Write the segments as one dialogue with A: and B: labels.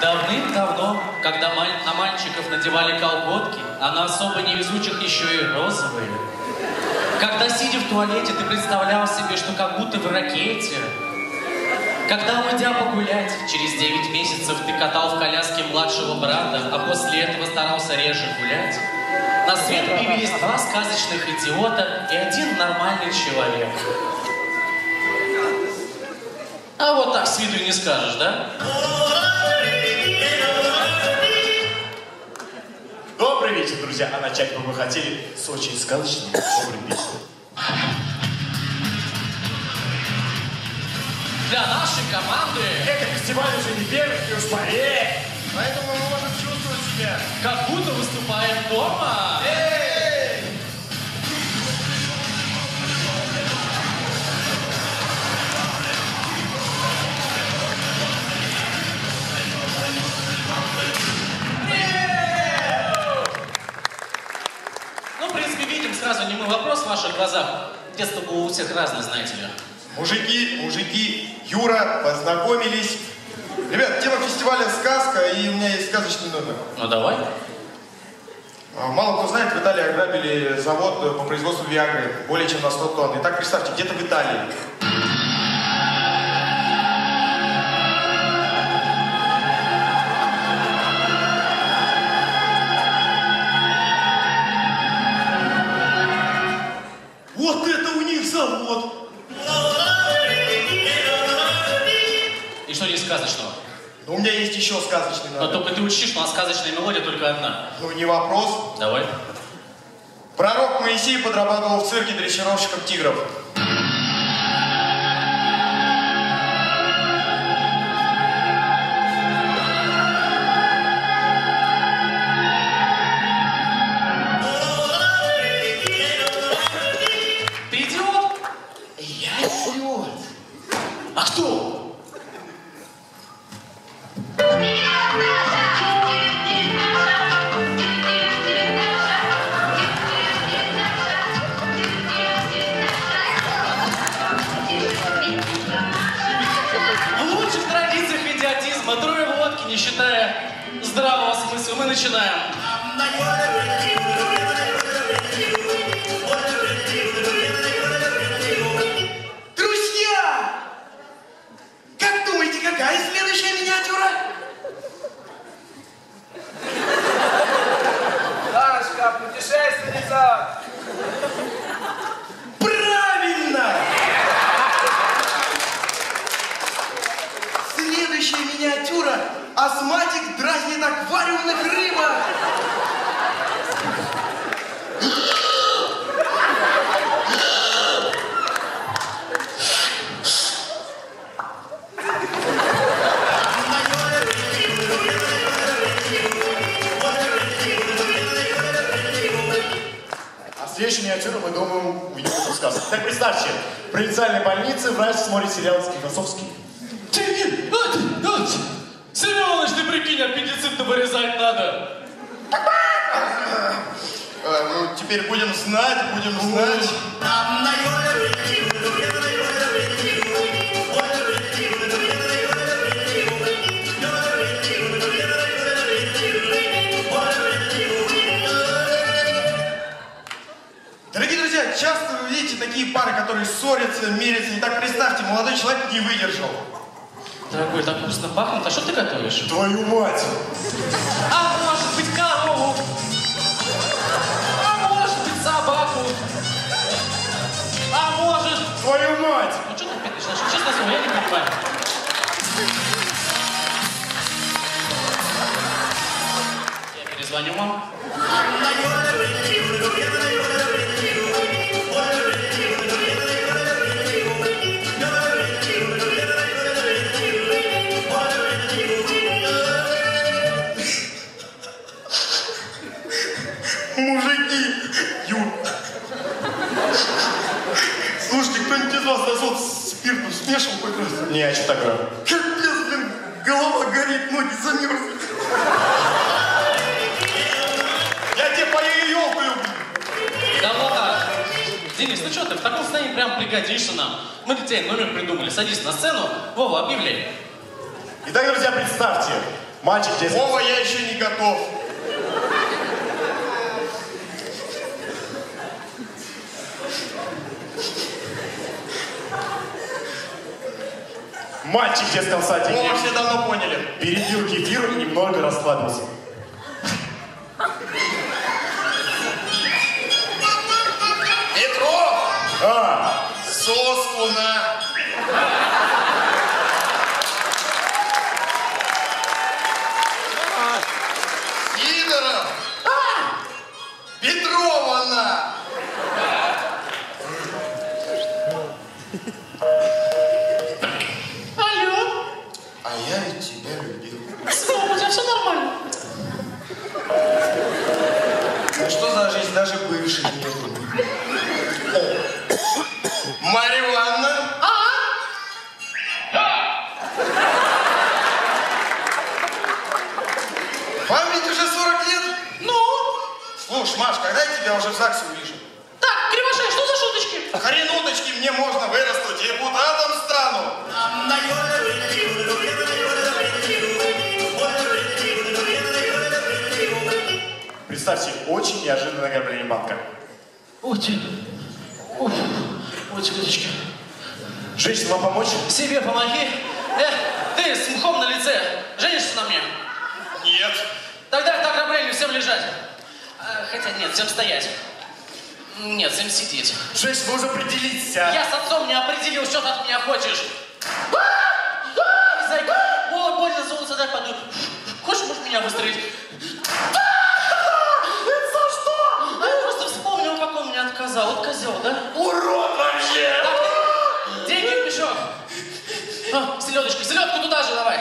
A: Давным-давно, когда на мальчиков надевали колготки, а на особо невезучих еще и розовые. Когда, сидя в туалете, ты представлял себе, что как будто в ракете. Когда, уйдя погулять, через 9 месяцев ты катал в коляске младшего брата, а после этого старался реже гулять, на свет появились два сказочных идиота и один нормальный человек. А вот так с виду и не скажешь, да?
B: Добрый вечер, друзья. А начать бы мы хотели с очень сказочной доброй песни.
A: Для нашей команды,
B: Это фестиваль уже не первый, и уж поверь. Поэтому мы можем чувствовать себя.
A: как будто выступаем дома. Ну, Детство было у всех разное, знаете ли.
C: Мужики, мужики, Юра, познакомились. Ребят, тема фестиваля сказка, и у меня есть сказочный номер.
A: Ну, давай.
C: А, Мало кто знает, в Италии ограбили завод по производству Виагры более чем на 100 тонн. Итак, представьте, где-то в Италии.
B: Завод.
A: И что здесь сказочного?
C: Но у меня есть еще сказочный
A: Но только ты учти, что у нас сказочная мелодия только одна.
C: Ну, не вопрос.
A: Давай.
C: Пророк Моисей подрабатывал в цирке дрессировщиком тигров.
A: Начинаем.
D: Друзья! Как думаете, какая следующая миниатюра?
E: Дашка, путешественница!
D: Правильно! Следующая миниатюра Астматик дразнит аквариумных рыбок.
B: А следующую миниатюру мы думаем увидим в сказке. Так представьте, в провинциальной больнице врач смотрит сериал Склифосовский.
A: Ты, вот, вот, Семенович, ты прикинь, аппендицит-то вырезать надо.
C: Э, ну, теперь будем знать, будем знать. Дорогие друзья, часто вы видите такие пары, которые ссорятся, мирятся. И так представьте, молодой человек не выдержал.
A: Дорогой, так вкусно пахнет, а что ты готовишь?
B: Твою мать!
A: А может быть корову? А может быть собаку? А может...
B: Твою мать!
A: Ну что ты начинаешь? Честно слово, я не понимаю. Я перезвоню вам.
C: Хоть раз?
B: Не, а что такое?
C: Капец, блин, голова горит, ноги замерзли. Я тебе пою елку люблю.
A: Да ладно. Денис, ну что ты, в таком состоянии прям пригодишься нам. Мы для тебя номер придумали. Садись на сцену. Вова, объявляй.
B: Итак, друзья, представьте, Мальчик детский.
C: Вова, я еще не готов.
B: Мальчик в детском садике.
C: Вова, все давно поняли.
B: Перепил кефир и немного расслабился.
C: Петров,
B: А,
C: соску на. Даже бывших нету. Марья Ивановна, вам ведь уже 40 лет?
A: Ну?
C: Слушай, Маш, когда я тебя уже в ЗАГСе увижу?
A: Так, Кривошей, что за шуточки?
C: Хренуточки, мне можно вырасту, депутатом стану.
B: Представьте, очень неожиданное ограбление банка.
A: Очень. Ой, ой, цветочки.
B: Женщина, вам помочь?
A: Себе помоги. Эх, ты с мхом на лице. Женишься на мне?
C: Нет.
A: Тогда это ограбление всем лежать. А, Хотя нет, всем стоять. Нет, всем сидеть.
B: Женщина, вы уже определитесь, а?
A: Я с отцом не определил, что ты от меня хочешь. Ай, Зайка, о, больно золото, дай подуй. Хочешь, можешь меня выстрелить? Да?
B: Урод вообще!
A: Так, деньги в мешок. А, селедочка, селедку туда же давай.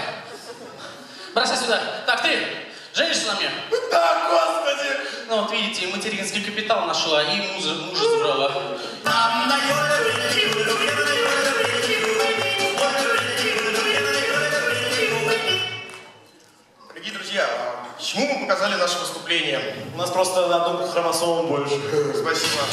A: Бросай сюда. Так, ты, женишься на мне?
B: Да, господи!
A: Ну, вот видите, и материнский капитал нашла, и мужа, мужа забрала.
C: Дорогие друзья, а к чему мы показали наше выступление?
B: У нас просто на одну хромосому больше.
C: Спасибо.